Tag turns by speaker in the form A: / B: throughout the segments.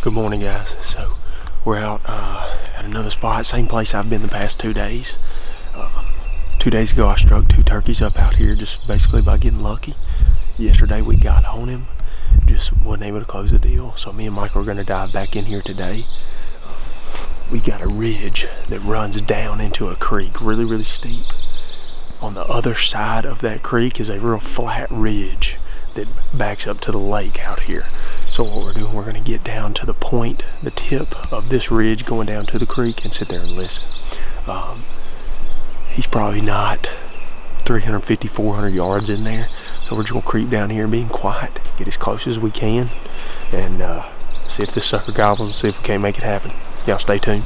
A: Good morning, guys. So we're out uh, at another spot, same place I've been the past two days. Um, two days ago, I struck two turkeys up out here just basically by getting lucky. Yesterday, we got on him, just wasn't able to close the deal. So me and Michael are going to dive back in here today. We got a ridge that runs down into a creek, really, really steep. On the other side of that creek is a real flat ridge that backs up to the lake out here. So what we're doing, we're gonna get down to the point, the tip of this ridge going down to the creek and sit there and listen. Um, he's probably not 350, 400 yards in there. So we're just gonna creep down here being quiet, get as close as we can, and uh, see if this sucker gobbles and see if we can't make it happen. Y'all stay tuned.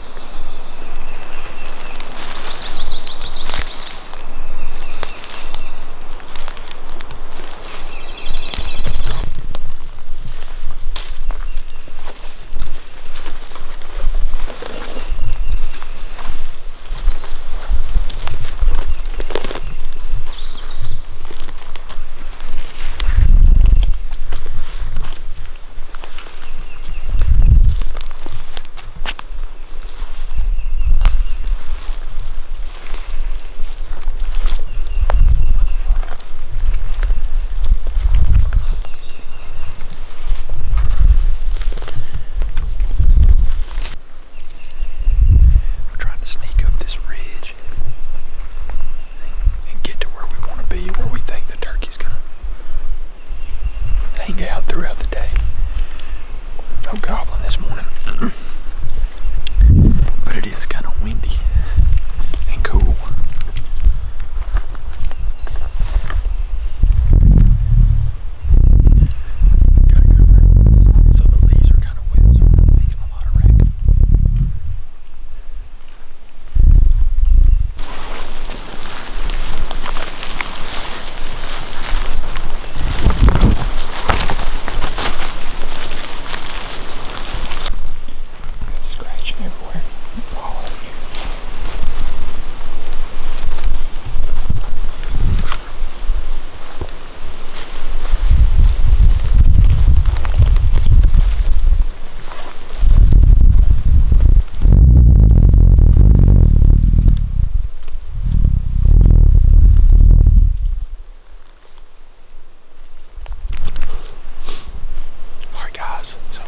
A: Alright guys, so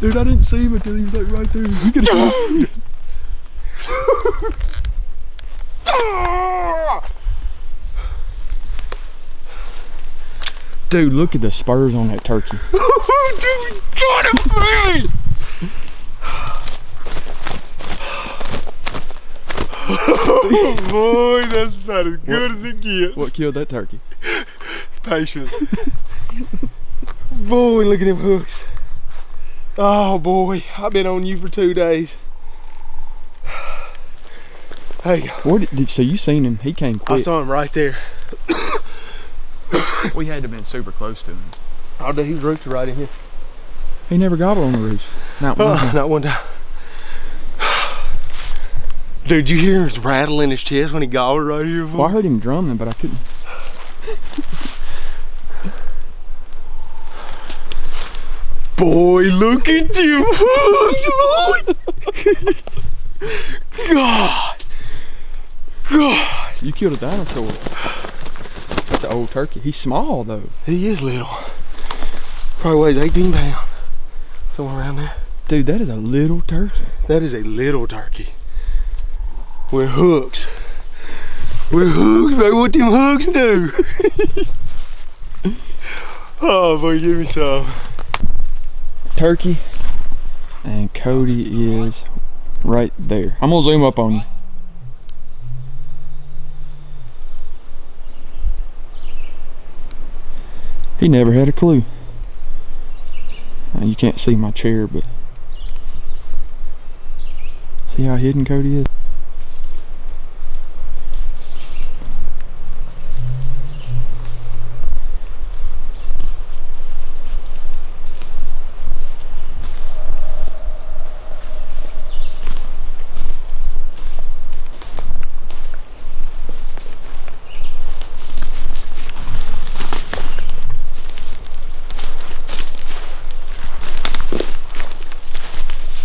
B: Dude, I didn't see him until he was like right there. We could have. Dude, look at the spurs on that turkey.
A: Oh, boy, that's not as good as it gets.
B: What killed that turkey?
A: Patience. boy, look at them hooks. Oh boy, I've been on you for two days. Hey,
B: did, did so you seen him? He came quick.
A: I saw him right there.
B: we had to have been super close to him.
A: Oh, dude, he was roosted right in here.
B: He never gobbled on the roost. Not one
A: oh,
B: time.
A: not one time. Dude, you hear his rattle in his chest when he gobbled right here?
B: Well, I heard him drumming, but I couldn't.
A: Boy, look at you hooks, boy! God! God!
B: You killed a dinosaur. That's an old turkey. He's small though.
A: He is little. Probably weighs 18 pounds. Somewhere around there.
B: Dude, that is a little turkey.
A: That is a little turkey. With hooks. With hooks, baby. What them hooks do? oh, boy, give me some.
B: Turkey. And Cody is right there. I'm gonna zoom up on you. He never had a clue. Uh, You can't see my chair, but see how hidden Cody is.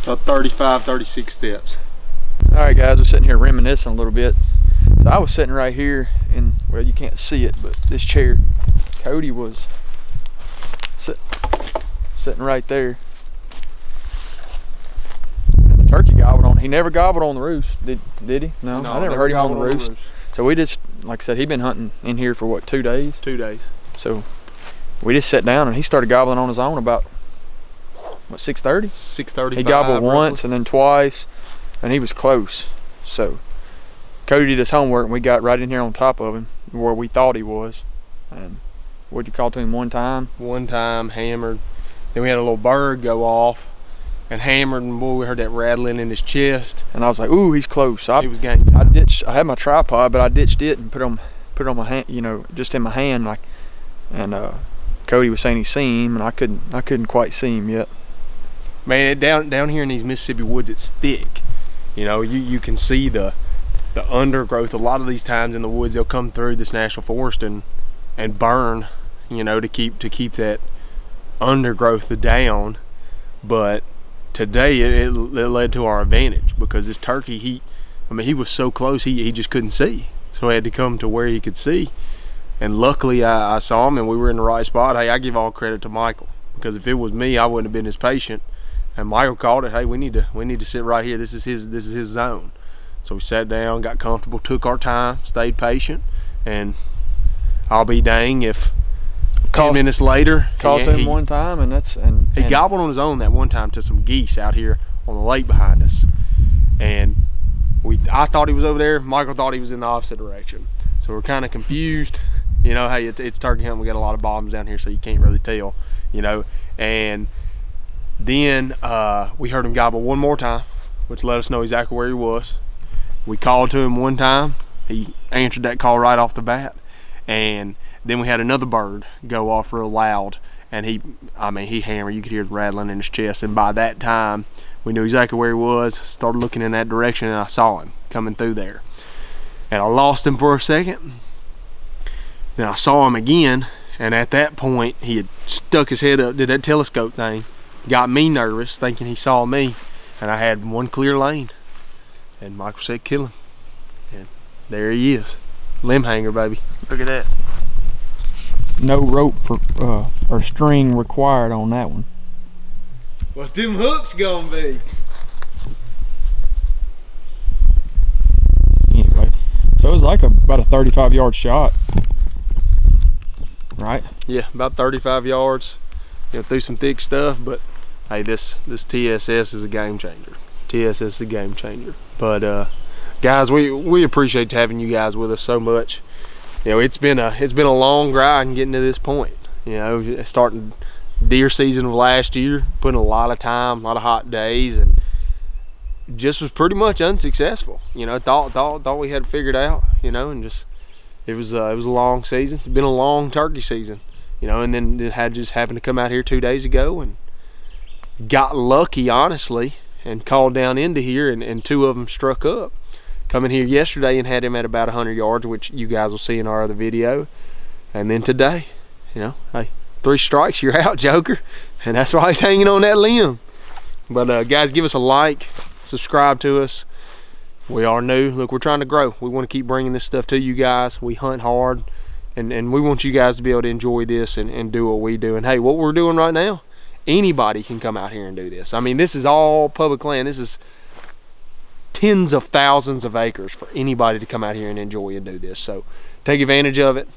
A: About 35, 36 steps.
B: All right, guys, we're sitting here reminiscing a little bit. So I was sitting right here, and well, you can't see it, but this chair, Cody was sit, sitting right there. And the turkey gobbled on. He never gobbled on the roost, did did he? No, I never, heard him on the roost. So we just, like I said, he'd been hunting in here for what two days.
A: Two days.
B: So we just sat down, and he started gobbling on his own about what 6:30.
A: 6:35.
B: He gobbled
A: roughly.
B: once and then twice, and he was close. So Cody did his homework, and we got right in here on top of him where we thought he was. And what'd you call to him one time?
A: One time, hammered. Then we had a little bird go off and hammered, and boy, we heard that rattling in his chest.
B: And I was like, "Ooh, he's close." I,
A: he was game.
B: I ditched. I had my tripod, but I ditched it and put it on put it on my hand. You know, just in my hand, like. And uh, Cody was saying he seen him, and I couldn't. I couldn't quite see him yet.
A: Man, down down here in these Mississippi woods, it's thick. You know, you you can see the the undergrowth. A lot of these times in the woods, they'll come through this national forest and and burn. You know, to keep to keep that undergrowth down. But today it, it, it led to our advantage because this turkey, he, I mean, he was so close, he he just couldn't see. So he had to come to where he could see. And luckily, I, I saw him, and we were in the right spot. Hey, I give all credit to Michael because if it was me, I wouldn't have been as patient. And Michael called it. Hey, we need to we need to sit right here. This is his this is his zone. So we sat down, got comfortable, took our time, stayed patient, and I'll be dang if ten minutes later
B: Called
A: he,
B: to him
A: he,
B: one time, and that's and
A: he
B: and
A: gobbled on his own that one time to some geese out here on the lake behind us, and we I thought he was over there. Michael thought he was in the opposite direction. So we're kind of confused. You know, hey, it's, it's turkey hunting. We got a lot of bombs down here, so you can't really tell. You know, and then uh, we heard him gobble one more time, which let us know exactly where he was. We called to him one time. He answered that call right off the bat, and then we had another bird go off real loud, and he, I mean, he hammered. You could hear it rattling in his chest, and by that time, we knew exactly where he was. Started looking in that direction, and I saw him coming through there. and I lost him for a second. Then I saw him again, and at that point, he had stuck his head up, did that telescope thing, got me nervous, thinking he saw me, and I had one clear lane. And Michael said, kill him. And there he is. Limb hanger, baby. Look at that.
B: No rope for uh, or string required on that one.
A: What's them hooks gonna be?
B: Anyway, so it was like a, about a 35 yard shot, right?
A: Yeah, about 35 yards. You know, through some thick stuff, but hey, this this TSS is a game changer. TSS is a game changer. But uh, guys, we we appreciate having you guys with us so much. You know, it's been a it's been a long grind getting to this point. You know, starting deer season of last year, putting a lot of time, a lot of hot days, and just was pretty much unsuccessful. You know, thought thought thought we had figured out. You know, and just it was uh, it was a long season. It's been a long turkey season. You know, and then it had just happened to come out here two days ago and got lucky, honestly, and called down into here, and, and two of them struck up. Coming here yesterday and had him at about 100 yards, which you guys will see in our other video. And then today, you know, hey, three strikes, you're out, Joker. And that's why he's hanging on that limb. But uh, guys, give us a like, subscribe to us. We are new. Look, we're trying to grow. We want to keep bringing this stuff to you guys. We hunt hard, and, and we want you guys to be able to enjoy this and, and do what we do. And hey, what we're doing right now, anybody can come out here and do this. I mean, this is all public land. This is tens of thousands of acres for anybody to come out here and enjoy and do this. So take advantage of it.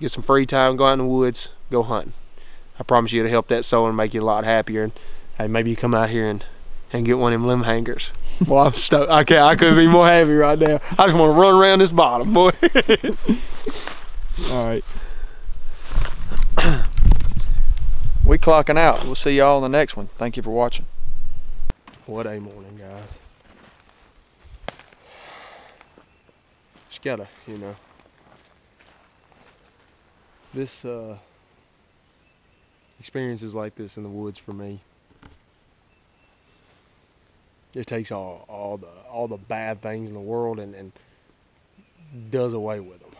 A: Get some free time, go out in the woods, go hunting. I promise you it'll help that soul and make you a lot happier. And hey, maybe you come out here and, and get one of them limb hangers. Well, I'm stoked. Okay, I couldn't be more happy right now. I just want to run around this bottom, boy.
B: All right. we clocking out. We'll see y'all in the next one. Thank you for watching.
A: What a morning, guys. Just gotta, you know, this uh, experiences like this in the woods for me. It takes all, all the all the bad things in the world and, and does away with them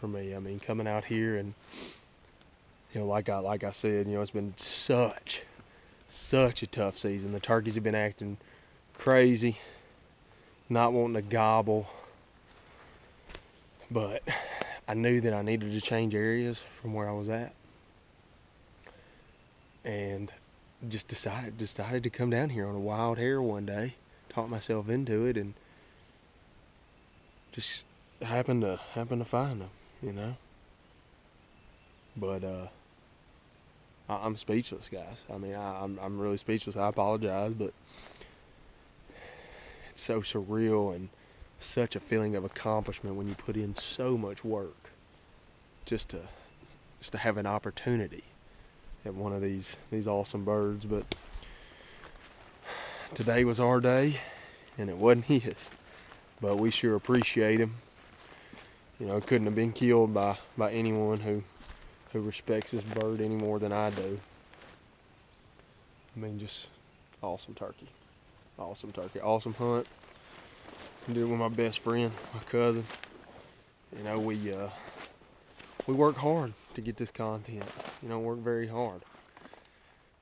A: for me. I mean, coming out here and you know, like I like I said, you know, it's been such such a tough season. The turkeys have been acting crazy, not wanting to gobble. But I knew that I needed to change areas from where I was at. And just decided decided to come down here on a wild hare one day, talked myself into it and just happened to happened to find them, you know. But uh I, am speechless, guys. I mean, I, I'm I'm really speechless. I apologize, but it's so surreal and such a feeling of accomplishment when you put in so much work just to just to have an opportunity at one of these these awesome birds but today was our day and it wasn't his but we sure appreciate him you know couldn't have been killed by by anyone who who respects this bird any more than I do I mean just awesome turkey awesome turkey awesome hunt I did it with my best friend, my cousin. You know, we uh, we work hard to get this content. You know, work very hard.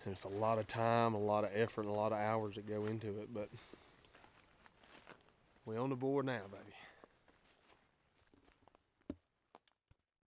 A: And it's a lot of time, a lot of effort, and a lot of hours that go into it, but we on the board now, baby.